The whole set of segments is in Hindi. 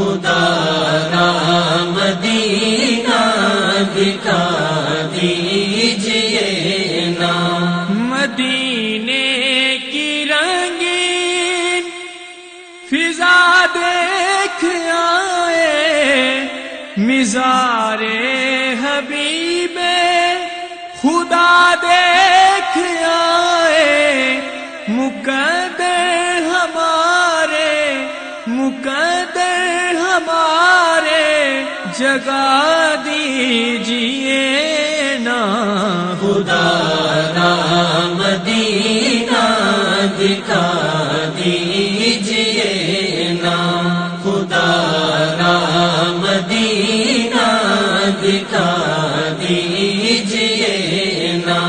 खुदा मदीना दिखा दीजिए ना मदीने की रंगीन फिजा देख आए, मिजारे हबीबे, खुदा देख आए मुकदर हमारे हमारे जगा दीजिए ना, खुदा मदीना दिखा दीजिए ना, खुदा मदीना दिखा दीजिए ना।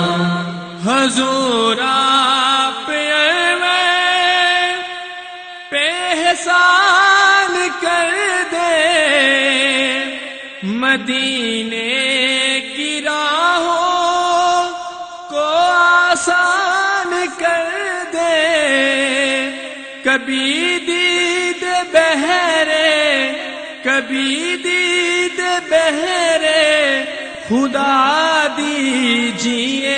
हजूर पेहसान कर मदीने की राहों को आसान कर दे। कभी दीद बहरे, कभी दीद बहरे। खुदा दीजिए।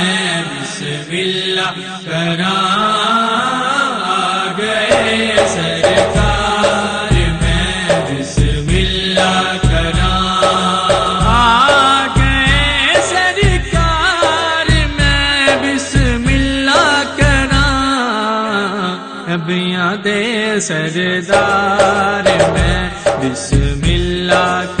करा गए सरकार मैं बिस्मिल्लाह करा गए सरकार मैं करा अब याद सरदार मैं, बिस्मिल्लाह